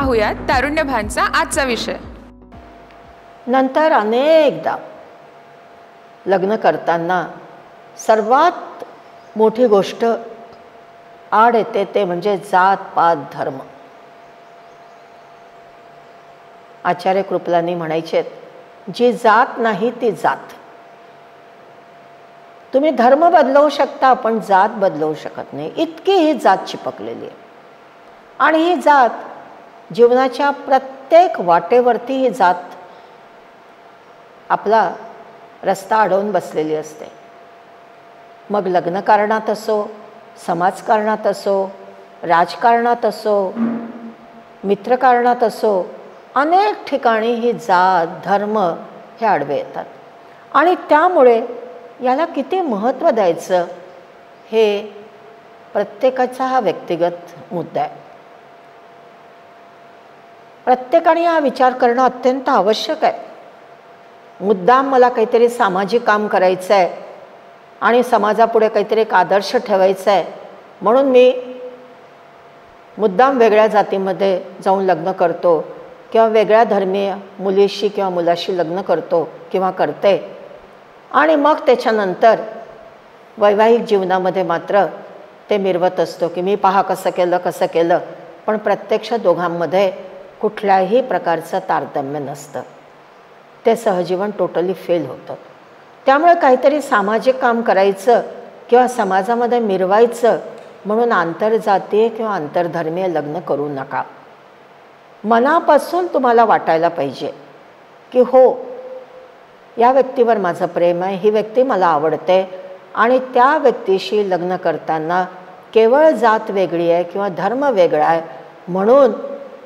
पाहूयात तारुण्यभानचा आजचा विषय. नंतर अनेकदा लग्न करताना सर्वात मोठी गोष्ट आड येते ते म्हणजे जात पात धर्म. आचार्य कृपलानी म्हणायचे जी जात नाही ती जात. तुम्ही धर्म बदलवू शकता पण जात बदलवू शकत नाही. इतकी ही जात चिपकलेली आहे. आणि ही जात जीवनाच्या प्रत्येक वाटेवरती ही जात आपला रस्ता अडवून बसलेली असते. मग लग्नकारणात असो समाजकारणात असो राजकारणात असो मित्रकारणात असो अनेक ठिकाणी ही जात धर्म हे आडवे येतात. आणि त्यामुळे याला किती महत्त्व द्यायचं हे प्रत्येकाचा हा व्यक्तिगत मुद्दा आहे. प्रत्येकाने हा विचार करणं अत्यंत आवश्यक आहे. मुद्दाम मला काहीतरी सामाजिक काम करायचं आहे आणि समाजापुढे काहीतरी एक आदर्श ठेवायचा आहे म्हणून मी मुद्दाम वेगळ्या जातीमध्ये जाऊन लग्न करतो किंवा वेगळ्या धर्मीय मुलीशी किंवा मुलाशी लग्न करतो किंवा करते. आणि मग त्याच्यानंतर वैवाहिक जीवनामध्ये मात्र ते मिरवत असतो की मी पहा कसं केलं कसं केलं. पण प्रत्यक्ष दोघांमध्ये कुठल्याही प्रकारचं तारतम्य नसतं. ते सहजीवन टोटली फेल होतं. त्यामुळे काहीतरी सामाजिक काम करायचं किंवा समाजामध्ये मिरवायचं म्हणून आंतरजातीय किंवा आंतरधर्मीय लग्न करू नका. मनापासून तुम्हाला वाटायला पाहिजे की हो या व्यक्तीवर माझं प्रेम आहे ही व्यक्ती मला आवडते आणि त्या व्यक्तीशी लग्न करताना केवळ जात वेगळी आहे किंवा धर्म वेगळा आहे म्हणून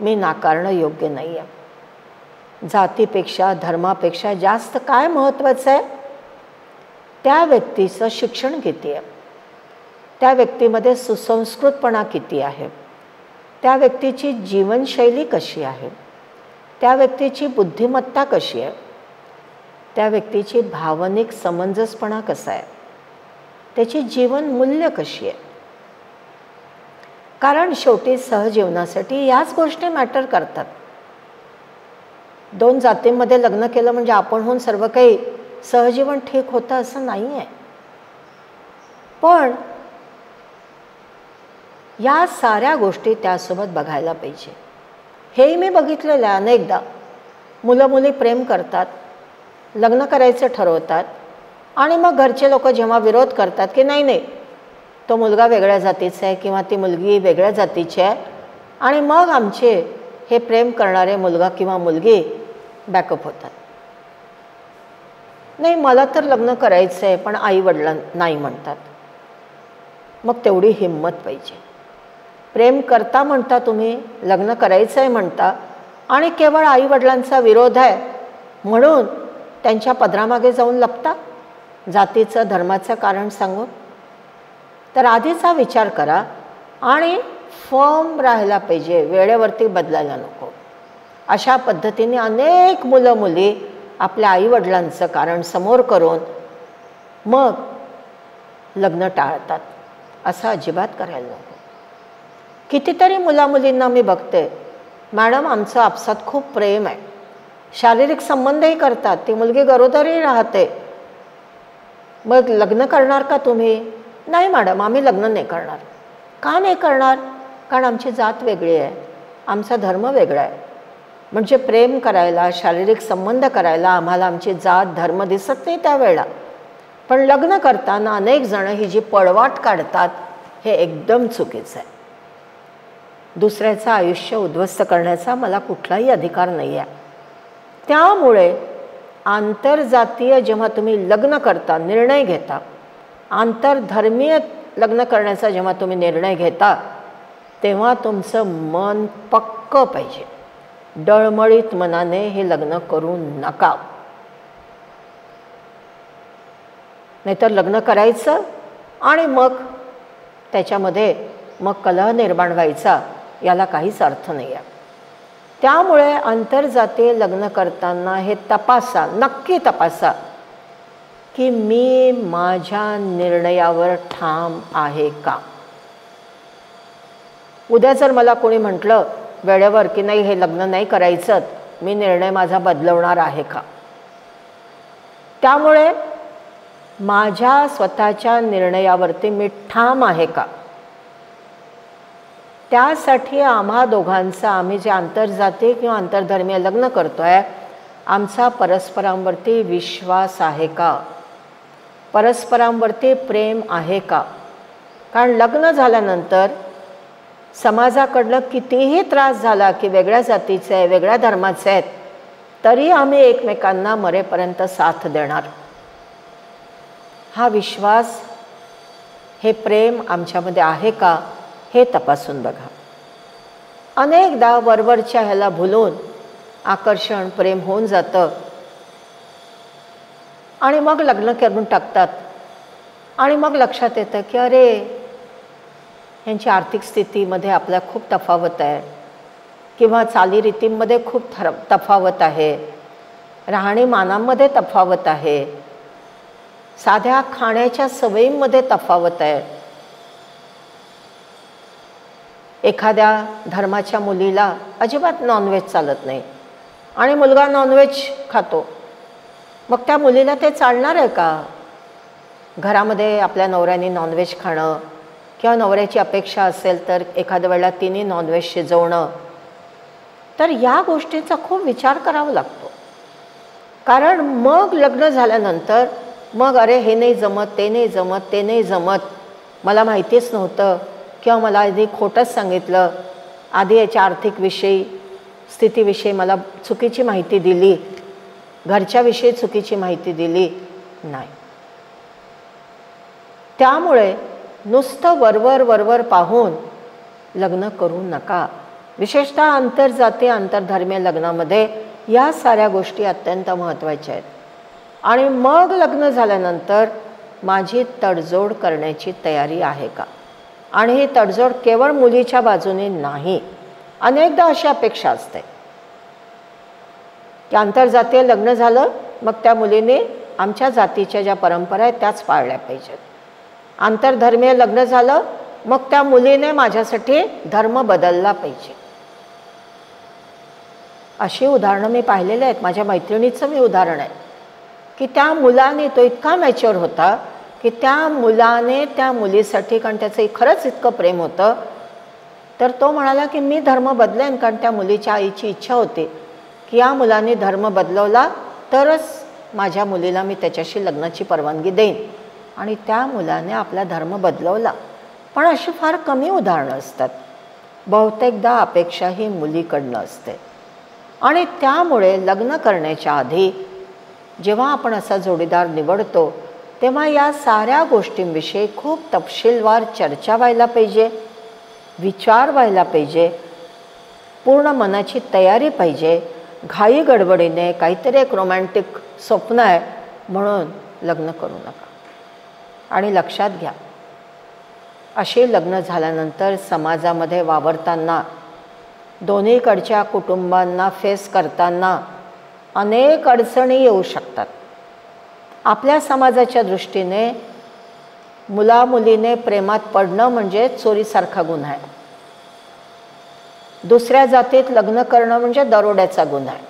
मी नाकारणं योग्य नाही आहे जातीपेक्षा धर्मापेक्षा जास्त काय महत्त्वाचं आहे? त्या व्यक्तीचं शिक्षण किती आहे? त्या व्यक्तीमध्ये सुसंस्कृतपणा किती आहे? त्या व्यक्तीची जीवनशैली कशी आहे? त्या व्यक्तीची बुद्धिमत्ता कशी आहे? त्या व्यक्तीची भावनिक समंजसपणा कसा आहे? त्याची जीवनमूल्य कशी आहे? कारण शेवटी सहजीवनासाठी याच गोष्टी मॅटर करतात. दोन जातींमध्ये लग्न केलं म्हणजे आपणहून सर्व काही सहजीवन ठीक होतं असं नाही आहे पण या साऱ्या गोष्टी त्यासोबत बघायला पाहिजे. हेही मी बघितलेलं आहे अनेकदा. मुलं मुली प्रेम करतात लग्न करायचं ठरवतात आणि मग घरचे लोक जेव्हा विरोध करतात की नाही नाही तो मुलगा वेगळ्या जातीचा आहे किंवा ती मुलगी वेगळ्या जातीची आहे. आणि मग आमचे हे प्रेम करणारे मुलगा किंवा मुलगी बॅकअप होतात. नाही मला तर लग्न करायचं आहे पण आईवडिलां नाही म्हणतात. मग तेवढी हिंमत पाहिजे. प्रेम करता म्हणता तुम्ही लग्न करायचं आहे म्हणता आणि केवळ आईवडिलांचा विरोध आहे म्हणून त्यांच्या पदरामागे जाऊन लपता? जातीचं धर्माचं कारण सांगून? तर आधीचा विचार करा आणि फर्म राहायला पाहिजे वेळेवरती बदलायला नको. अशा पद्धतीने अनेक मुलं मुली आपल्या आईवडिलांचं कारण समोर करून मग लग्न टाळतात. असं अजिबात करायला नको. कितीतरी मुलामुलींना मी बघते मॅडम आमचं आपसात खूप प्रेम आहे. शारीरिक संबंधही करतात. ती मुलगी गरोदरही राहते. मग लग्न करणार का तुम्ही? नाही मॅडम आम्ही लग्न नाही करणार. का नाही करणार? कारण आमची जात वेगळी आहे. आमचा धर्म वेगळा आहे. म्हणजे प्रेम करायला शारीरिक संबंध करायला आम्हाला आमची जात धर्म दिसत नाही त्यावेळेला. पण लग्न करताना अनेक जणं ही जी पळवाट काढतात हे एकदम चुकीचं आहे. दुसऱ्याचं आयुष्य उद्ध्वस्त करण्याचा मला कुठलाही अधिकार नाही आहे त्यामुळे आंतरजातीय जेव्हा तुम्ही लग्न करता निर्णय घेता आंतरधर्मीय लग्न करण्याचा जेव्हा तुम्ही निर्णय घेता तेव्हा तुमचं मन पक्क पाहिजे. डळमळीत मनाने हे लग्न करू नका. नाहीतर लग्न करायचं आणि मग त्याच्यामध्ये मग कलह निर्माण व्हायचा याला काहीच अर्थ नाही आहे त्यामुळे आंतरजातीय लग्न करताना हे तपासा नक्की तपासा. की मी माझ्या निर्णयावर ठाम आहे का? उद्या जर मला कोणी म्हटलं वेळेवर की नाही हे लग्न नाही करायचं मी निर्णय माझा बदलवणार आहे का? त्यामुळे माझ्या स्वतःच्या निर्णयावरती मी ठाम आहे का? त्यासाठी आम्हा दोघांचं आम्ही जे आंतरजातीय किंवा आंतरधर्मीय लग्न करतो आहे आमचा परस्परांवरती विश्वास आहे का? परस्परांवरती प्रेम आहे का? कारण लग्न झाल्यानंतर समाजाकडनं कितीही त्रास झाला की वेगळ्या जातीचे आहे वेगळ्या धर्माचे आहेत तरी आम्ही एकमेकांना मरेपर्यंत साथ देणार. हा विश्वास हे प्रेम आमच्यामध्ये आहे का हे तपासून बघा. अनेकदा वरवरच्या ह्याला भुलून आकर्षण प्रेम होऊन जातं. आणि मग लग्न करून टाकतात. आणि मग लक्षात येतं की अरे ह्यांची आर्थिक स्थितीमध्ये आपल्या खूप तफावत आहे. किंवा चालीरीतींमध्ये खूप थर तफावत आहे. राहणीमानामध्ये तफावत आहे. साध्या खाण्याच्या सवयींमध्ये तफावत आहे. एखाद्या धर्माच्या मुलीला अजिबात नॉनव्हेज चालत नाही. आणि मुलगा नॉनव्हेज खातो. मग त्या मुलीला ते चालणार आहे का? घरामध्ये आपल्या नवऱ्याने नॉनव्हेज खाणं किंवा नवऱ्याची अपेक्षा असेल तर एखाद्या वेळेला तिने नॉनव्हेज शिजवणं. तर या गोष्टीचा खूप विचार करावा लागतो. कारण मग लग्न झाल्यानंतर मग अरे हे नाही जमत ते नाही जमत ते नाही जमत. मला माहितीच नव्हतं किंवा मला आधी खोटंच सांगितलं. आधी याच्या आर्थिक विषयी स्थितीविषयी मला चुकीची माहिती दिली. घरच्याविषयी चुकीची माहिती दिली नाही. त्यामुळे नुसतं वरवर वरवर पाहून लग्न करू नका. विशेषतः आंतरजातीय आंतरधर्मीय लग्नामध्ये या साऱ्या गोष्टी अत्यंत महत्त्वाच्या आहेत. आणि मग लग्न झाल्यानंतर माझी तडजोड करण्याची तयारी आहे का? आणि ही तडजोड केवळ मुलीच्या बाजूने नाही अनेकदा अशी अपेक्षा असते. की आंतरजातीय लग्न झालं मग त्या मुलीने आमच्या जातीच्या ज्या परंपरा आहेत त्याच पाळल्या पाहिजेत. आंतरधर्मीय लग्न झालं मग त्या मुलीने माझ्यासाठी धर्म बदलला पाहिजे. अशी उदाहरणं मी पाहिलेली आहेत. माझ्या मैत्रिणीचं मी उदाहरण आहे. की त्या मुलाने तो इतका मॅच्युअर होता की त्या मुलाने त्या मुलीसाठी कारण त्याचं खरंच इतकं प्रेम होतं तर तो म्हणाला की मी धर्म बदलेन कारण त्या मुलीच्या आईची इच्छा होती. या मुलाने धर्म बदलवला तरच माझ्या मुलीला मी त्याच्याशी लग्नाची परवानगी देईन. आणि त्या मुलाने आपला धर्म बदलवला. पण अशी फार कमी उदाहरणं असतात. बहुतेकदा अपेक्षा ही मुलीकडनं असते. आणि त्यामुळे लग्न करण्याच्या आधी जेव्हा आपण असा जोडीदार निवडतो तेव्हा या साऱ्या गोष्टींविषयी खूप तपशीलवार चर्चा व्हायला पाहिजे विचार व्हायला पाहिजे पूर्ण मनाची तयारी पाहिजे घाई गडबडीने काहीतरी एक रोमॅन्टिक स्वप्न आहे म्हणून लग्न करू नका. आणि लक्षात घ्या असे लग्न झाल्यानंतर समाजामध्ये वावरताना दोन्हीकडच्या कुटुंबांना फेस करताना अनेक अडचणी येऊ शकतात. आपल्या समाजाच्या दृष्टीने मुलामुलीने प्रेमात पडणं म्हणजे चोरीसारखा गुन्हा आहे. दुसऱ्या जातीत लग्न करणं म्हणजे दरोड्याचा गुन्हा. आहे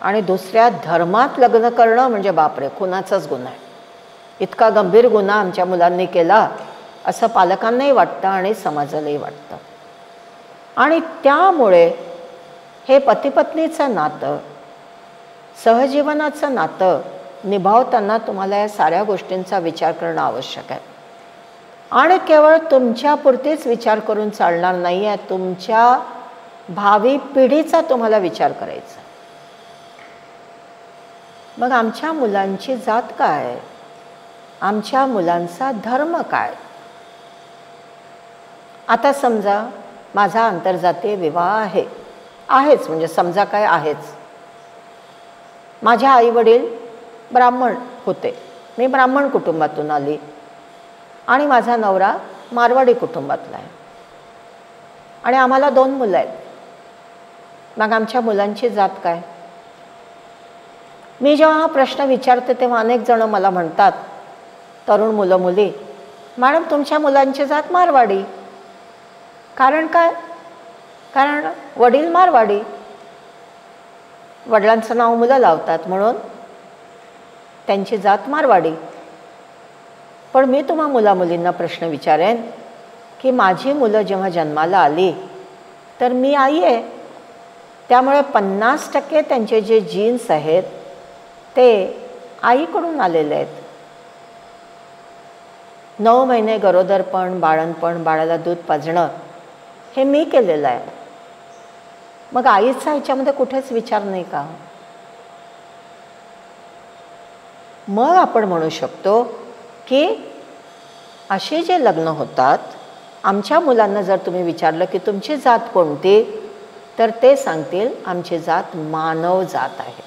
आणि दुसऱ्या धर्मात लग्न करणं म्हणजे बापरे खुनाचाच गुन्हा आहे. इतका गंभीर गुन्हा आमच्या मुलांनी केला असं पालकांनाही वाटतं आणि समाजालाही वाटतं. आणि त्यामुळे हे पतीपत्नीचं नातं सहजीवनाचं नातं निभावताना तुम्हाला या साऱ्या गोष्टींचा विचार करणं आवश्यक आहे. आणि केवळ तुमच्यापुरतीच विचार करून चालणार नाही आहे तुमच्या भावी पिढीचा तुम्हाला विचार करायचा. मग आमच्या मुलांची जात काय? आमच्या मुलांचा धर्म काय? आता समजा माझा आंतरजातीय विवाह आहे. आहेच म्हणजे समजा काय आहेच. माझ्या आईवडील ब्राह्मण होते. मी ब्राह्मण कुटुंबातून आली. आणि माझा नवरा मारवाडी कुटुंबातला आहे. आणि आम्हाला दोन मुलं आहेत. मग आमच्या मुलांची जात काय? मी जेव्हा हा प्रश्न विचारते तेव्हा अनेक जणं मला म्हणतात तरुण मुलं मुली मॅडम तुमच्या मुलांची जात मारवाडी. कारण काय? कारण वडील मारवाडी. वडिलांचं नाव मुलं लावतात म्हणून त्यांची जात मारवाडी. पण मी तुम्हा मुला मुलींना प्रश्न विचारेन की माझी मुलं जेव्हा जन्माला आली तर मी आई आहे. त्यामुळे पन्नास टक्के त्यांचे जे जीन्स आहेत ते आईकडून आलेले आहेत. नऊ महिने गरोदरपण बाळणपण बाळाला दूध पाजणं हे मी केलेलं आहे. मग आईचा ह्याच्यामध्ये कुठेच विचार नाही का? मग आपण म्हणू शकतो की असे जे लग्न होतात आमच्या मुलांना जर तुम्ही विचारलं की तुमची जात कोणती? तर ते सांगतील आमची जात मानव जात आहे.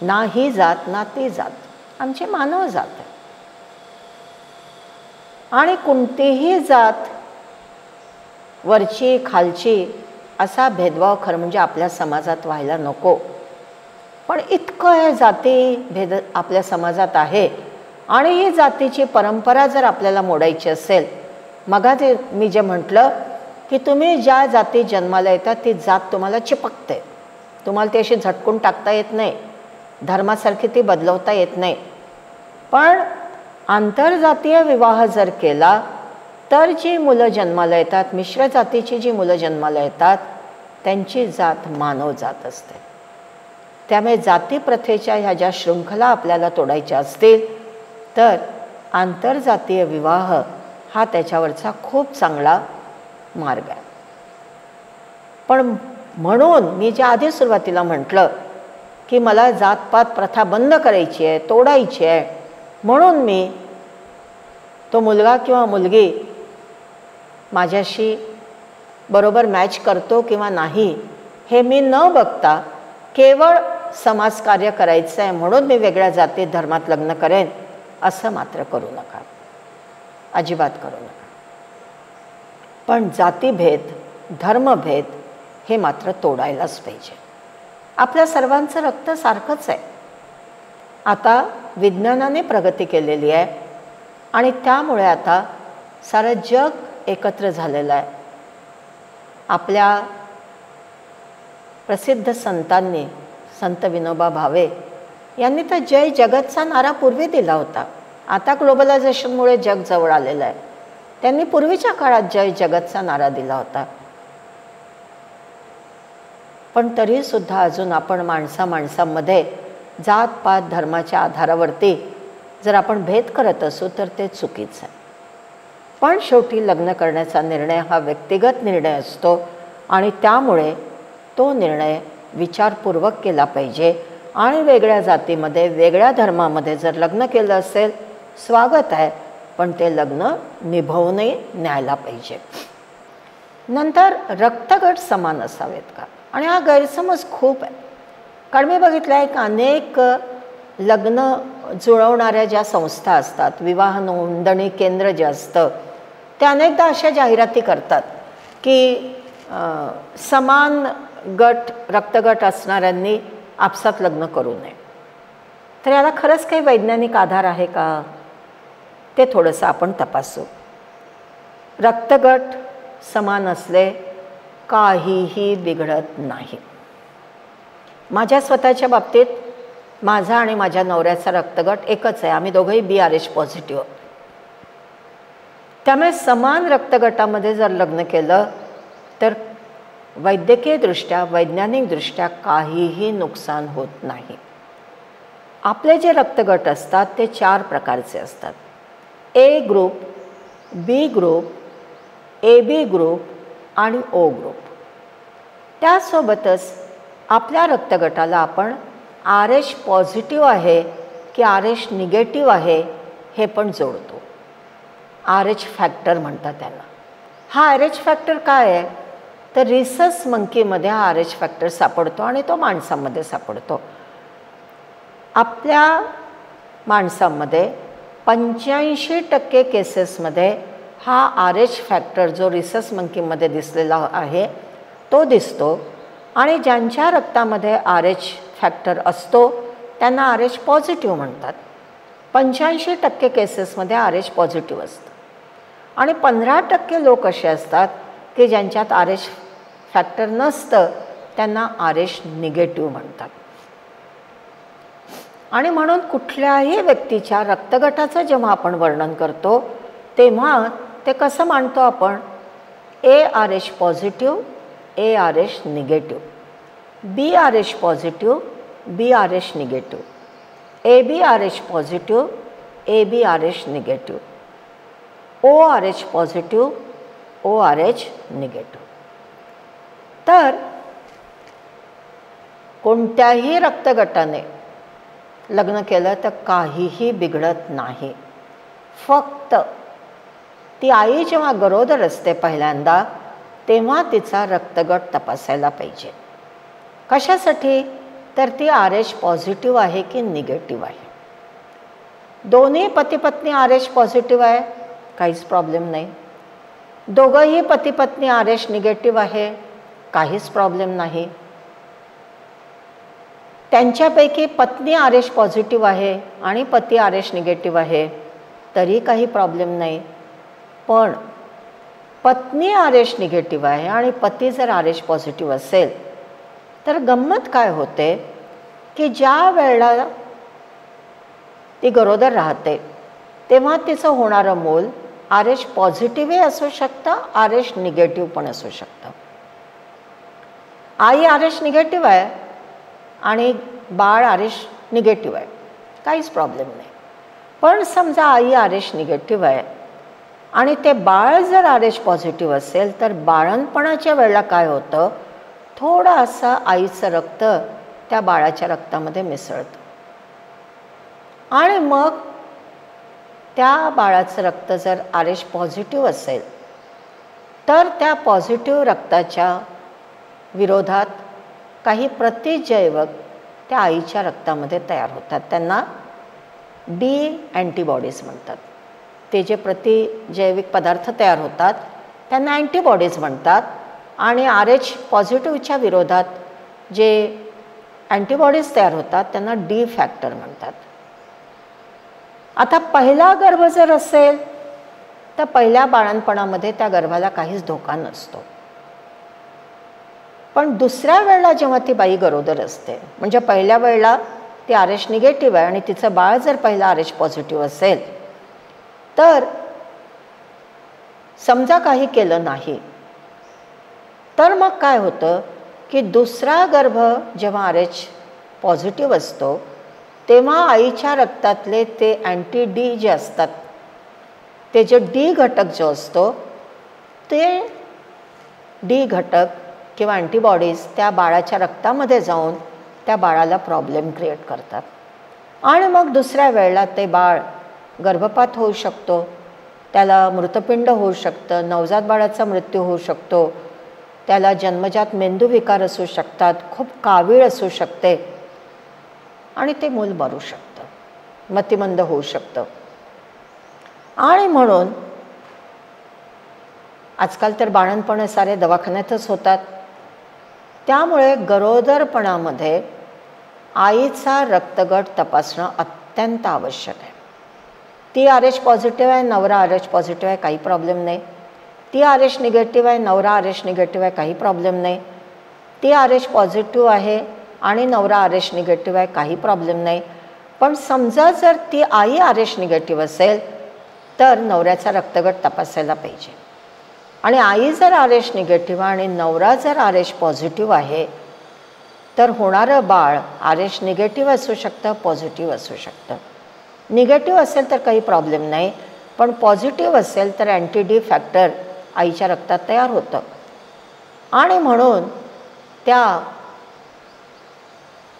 ना ही जात ना ती जात. आमची मानव जात आहे. आणि कोणतीही जात वरची खालची असा भेदभाव खरं म्हणजे आपल्या समाजात व्हायला नको. पण इतकं हे जाती भेद आपल्या समाजात आहे आणि ही जातीची परंपरा जर आपल्याला मोडायची असेल मगा ते मी जे म्हटलं की तुम्ही ज्या जाती जन्माला येतात ती जात तुम्हाला चिपकते. तुम्हाला ती अशी झटकून टाकता येत नाही. धर्मासारखी ती बदलवता येत नाही. पण आंतरजातीय विवाह जर केला तर जी मुलं जन्माला येतात मिश्र जातीची जी मुलं जन्माला येतात त्यांची जात मानव जात असते. त्यामुळे जातीप्रथेच्या ह्या ज्या शृंखला आपल्याला तोडायच्या असतील तर आंतरजातीय विवाह हा त्याच्यावरचा खूप चांगला मार्ग. आहे पण म्हणून मी ज्या आधी सुरुवातीला म्हटलं की मला जातपात प्रथा बंद करायची आहे तोडायची आहे म्हणून मी तो मुलगा किंवा मुलगी माझ्याशी बरोबर मॅच करतो किंवा नाही हे मी न बघता केवळ समाजकार्य करायचं आहे म्हणून मी वेगळ्या जाती धर्मात लग्न करेन असं मात्र करू नका. अजिबात करू नका. पण जातीभेद धर्मभेद हे मात्र तोडायलाच पाहिजे. आपल्या सर्वांचं रक्त सारखंच आहे. आता विज्ञानाने प्रगती केलेली आहे आणि त्यामुळे आता सारं जग एकत्र झालेलं आहे. आपल्या प्रसिद्ध संतांनी संत विनोबा भावे यांनी तर जय जगतचा नारा पूर्वी दिला होता. आता ग्लोबलायझेशनमुळे जग जवळ आलेलं आहे. त्यांनी पूर्वीच्या काळात जय जगतचा नारा दिला होता. पण तरीसुद्धा अजून आपण माणसा माणसांमध्ये जात पात धर्माच्या आधारावरती जर आपण भेद करत असू तर ते चुकीचं आहे. पण शेवटी लग्न करण्याचा निर्णय हा व्यक्तिगत निर्णय असतो आणि त्यामुळे तो निर्णय विचारपूर्वक केला पाहिजे आणि वेगळ्या जातीमध्ये वेगळ्या धर्मामध्ये जर लग्न केलं असेल स्वागत आहे. पण ते लग्न निभवूनही न्यायला पाहिजे. नंतर रक्तगट समान असावेत का? आणि हा गैरसमज खूप आहे. कारण मी बघितलं आहे की अनेक लग्न जुळवणाऱ्या ज्या संस्था असतात विवाह नोंदणी केंद्र जे असतं ते अनेकदा अशा जाहिराती करतात की समान गट रक्तगट असणाऱ्यांनी आपसात लग्न करू नये. तर याला खरंच काही वैज्ञानिक आधार आहे का? ते थोडंसं आपण तपासू. रक्तगट समान असले काहीही बिघडत नाही. माझ्या स्वतःच्या बाबतीत माझा आणि माझ्या नवऱ्याचा रक्तगट एकच आहे. आम्ही दोघंही बी आर एच पॉझिटिव्ह त्यामुळे समान रक्तगटामध्ये जर लग्न केलं तर वैद्यकीयदृष्ट्या वैज्ञानिकदृष्ट्या काहीही नुकसान होत नाही. आपले जे रक्तगट असतात ते चार प्रकारचे असतात. A group B group A B group आणि ओ ग्रुप त्यासोबतच आपल्या रक्तगटाला आपण आर एच पॉझिटिव्ह आहे की आर एच निगेटिव्ह आहे हे पण जोडतो. आर एच फॅक्टर म्हणतात त्याला. हा आर एच फॅक्टर काय आहे? तर रिसस मंकीमध्ये हा आर एच फॅक्टर सापडतो आणि तो माणसामध्ये सापडतो. आपल्या माणसांमध्ये पंच्याऐंशी टक्के केसेसमध्ये हा आर एच फॅक्टर जो रिसस मंकीमध्ये दिसलेला आहे तो दिसतो. आणि ज्यांच्या रक्तामध्ये आर एच फॅक्टर असतो त्यांना आर एच पॉझिटिव्ह म्हणतात. पंच्याऐंशी टक्के केसेसमध्ये आर एच पॉझिटिव्ह असतं. आणि पंधरा टक्के लोक असे असतात की ज्यांच्यात आर एच फॅक्टर नसतं त्यांना आर एच निगेटिव्ह म्हणतात. आणि म्हणून कुठल्याही व्यक्तीच्या रक्तगटाचं जेव्हा आपण वर्णन करतो तेव्हा ते कसं मांडतो आपण? A R H positive A R H negative B R H positive B R H negative A B R H positive A B R H negative O R H positive O R H negative तर कोणत्याही रक्तगटाने लग्न केलं तर काहीही बिघडत नाही. फक्त ती आई जेव्हा गरोदर असते पहिल्यांदा तेव्हा तिचा रक्तगट तपासायला पाहिजे. कशासाठी? तर ती आर एच पॉझिटिव्ह आहे की निगेटिव्ह आहे? दोन्ही पतीपत्नी आर एच पॉझिटिव्ह आहे? काहीच प्रॉब्लेम नाही. दोघंही पतीपत्नी आर एच निगेटिव्ह आहे? काहीच प्रॉब्लेम नाही. त्यांच्यापैकी पत्नी आर एच पॉझिटिव्ह आहे आणि पती आर एच निगेटिव्ह आहे. तरी काही प्रॉब्लेम नाही. पण पत्नी आर एच निगेटिव्ह आहे आणि पती जर आर एच पॉझिटिव्ह असेल तर गंमत काय होते? की ज्या वेळेला ती गरोदर राहते तेव्हा तिचं होणारं मूल आर एच पॉझिटिव्हही असू शकतं आर एच निगेटिव्ह पण असू शकतं. आई आर एच निगेटिव्ह आहे आणि बाळ आरेश निगेटिव्ह आहे. काहीच प्रॉब्लेम नाही. पण समजा आई आरेश निगेटिव्ह आहे आणि ते बाळ जर आर पॉझिटिव्ह असेल तर बाळणपणाच्या वेळेला काय होतं? थोडं असं आईचं रक्त त्या बाळाच्या रक्तामध्ये मिसळतं. आणि मग त्या बाळाचं रक्त जर आरेश पॉझिटिव्ह असेल तर त्या पॉझिटिव्ह रक्ताच्या विरोधात काही प्रतिजैवक त्या आईच्या रक्तामध्ये तयार होतात. त्यांना डी अँटीबॉडीज म्हणतात. ते जे प्रतिजैविक पदार्थ तयार होतात त्यांना अँटीबॉडीज म्हणतात आणि आर एच पॉझिटिव्हच्या विरोधात जे अँटीबॉडीज तयार होतात त्यांना डी फॅक्टर म्हणतात. आता पहिला गर्भ जर असेल तर पहिल्या बाळणपणामध्ये त्या गर्भाला काहीच धोका नसतो. पण दुसऱ्या वेळेला जेव्हा ती बाई गरोदर असते म्हणजे पहिल्या वेळेला ती आर एच निगेटिव्ह आहे आणि तिचं बाळ जर पहिला आर एच पॉझिटिव्ह असेल तर समजा काही केलं नाही तर मग काय होतं की दुसरा गर्भ जेव्हा आर एच पॉझिटिव्ह असतो तेव्हा आईच्या रक्तातले ते अँटी डी जे असतात ते जे डी घटक जो असतो ते डी घटक किंवा अँटीबॉडीज त्या बाळाच्या रक्तामध्ये जाऊन त्या बाळाला प्रॉब्लेम क्रिएट करतात. आणि मग दुसऱ्या वेळेला ते बाळ गर्भपात होऊ शकतो त्याला मृतपिंड होऊ शकतं नवजात बाळाचा मृत्यू होऊ शकतो त्याला जन्मजात मेंदूविकार असू शकतात खूप कावीळ असू शकते आणि ते मूल मरू शकतं मतिमंद होऊ शकतं. आणि म्हणून आजकाल तर बाळणपणे सारे दवाखान्यातच होतात. त्यामुळे गरोदरपणामध्ये आईचा रक्तगट तपासणं अत्यंत आवश्यक आहे. ती आर एच पॉझिटिव्ह आहे नवरा आर एच पॉझिटिव्ह आहे काही प्रॉब्लेम नाही. ती आर एच निगेटिव्ह आहे नवरा आर एच निगेटिव्ह आहे काही प्रॉब्लेम नाही. ती आर एच पॉझिटिव्ह आहे आणि नवरा आर एच निगेटिव्ह आहे काही प्रॉब्लेम नाही. पण समजा जर ती आई आर एच निगेटिव्ह असेल तर नवऱ्याचा रक्तगट तपासायला पाहिजे. आणि आई जर आर एच निगेटिव्ह आणि नवरा जर आर एच पॉझिटिव्ह आहे तर होणारं बाळ आर एच निगेटिव्ह असू शकतं पॉझिटिव्ह असू शकतं. निगेटिव्ह असेल तर काही प्रॉब्लेम नाही पण पॉझिटिव्ह असेल तर अँटी डी फॅक्टर आईच्या रक्तात तयार होतं. आणि म्हणून त्या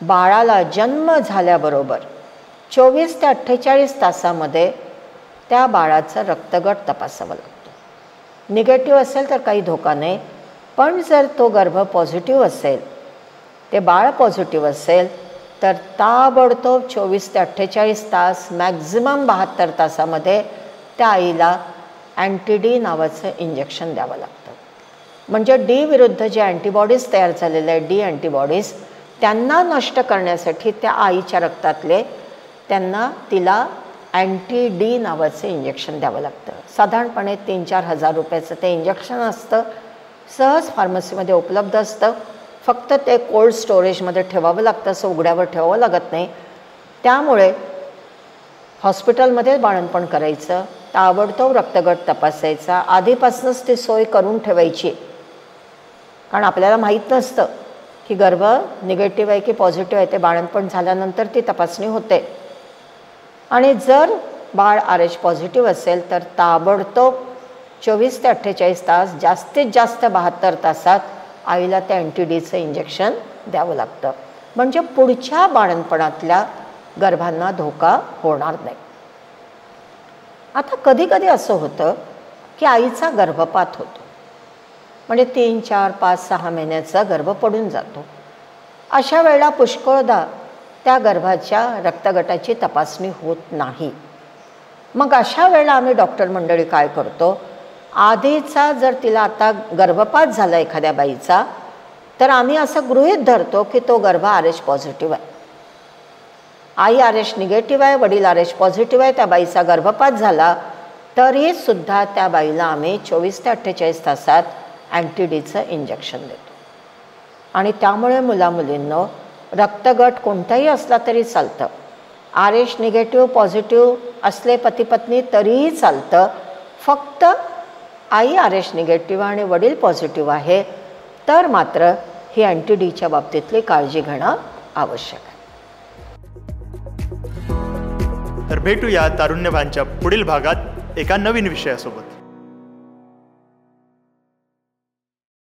बाळाला जन्म झाल्याबरोबर चोवीस ते अठ्ठेचाळीस तासामध्ये त्या बाळाचं रक्तगट तपासावं लागतं. निगेटिव्ह असेल तर काही धोका नाही. पण जर तो गर्भ पॉझिटिव्ह असेल ते बाळ पॉझिटिव्ह असेल तर ताबडतोब चोवीस ते अठ्ठेचाळीस तास मॅक्झिमम बहात्तर तासामध्ये त्या आईला अँटी डी नावाचं इंजेक्शन द्यावं लागतं. म्हणजे डी विरुद्ध जे अँटीबॉडीज तयार झालेले आहेत डी अँटीबॉडीज त्यांना नष्ट करण्यासाठी त्या आईच्या रक्तातले त्यांना तिला अँटी डी नावाचं इंजेक्शन द्यावं लागतं. साधारणपणे तीन चार हजार रुपयाचं ते इंजेक्शन असतं. सहज फार्मसीमध्ये उपलब्ध असतं. फक्त ते कोल्ड स्टोरेजमध्ये ठेवावं लागतं असं उघड्यावर ठेवावं लागत नाही. त्यामुळे हॉस्पिटलमध्ये बाळणपण करायचं ताबडतोब रक्तगट तपासायचा आधीपासूनच ती सोय करून ठेवायची. कारण आपल्याला माहीत नसतं की गर्भ निगेटिव्ह आहे की पॉझिटिव्ह आहे ते बाळणपण झाल्यानंतर ती तपासणी होते. आणि जर बाळ आर एच पॉझिटिव्ह असेल तर ताबडतोब चोवीस ते अठ्ठेचाळीस तास जास्तीत जास्त बहात्तर तासात आईला त्या अँटी डीचं इंजेक्शन द्यावं लागतं. म्हणजे पुढच्या बाळणपणातल्या गर्भांना धोका होणार नाही. आता कधी कधी असं होतं की आईचा गर्भपात होतो. म्हणजे तीन चार पाच सहा महिन्याचा गर्भ पडून जातो. अशा वेळेला पुष्कळदा त्या गर्भाच्या रक्तगटाची तपासणी होत नाही. मग अशा वेळेला आम्ही डॉक्टर मंडळी काय करतो? आधीचा जर तिला आता गर्भपात झाला एखाद्या बाईचा तर आम्ही असं गृहीत धरतो की तो गर्भ आर एच पॉझिटिव्ह आहे. आई आर एच निगेटिव्ह आहे वडील आर एच पॉझिटिव्ह आहे त्या बाईचा गर्भपात झाला तरीसुद्धा त्या बाईला आम्ही चोवीस ते अठ्ठेचाळीस तासात अँटी डीचं इंजेक्शन देतो. आणि त्यामुळे मुलामुलींनो रक्तगट कोणताही असला तरी चालतं. आर एच निगेटिव्ह पॉझिटिव्ह असले पतीपत्नी तरीही चालतं. फक्त आई आर एच निगेटिव्ह आणि वडील पॉझिटिव्ह आहे तर मात्र ही अँटी डीच्या बाबतीतली काळजी घेणं आवश्यक आहे. तर भेटूया तारुण्यभानच्या पुढील भागात एका नवीन विषयासोबत.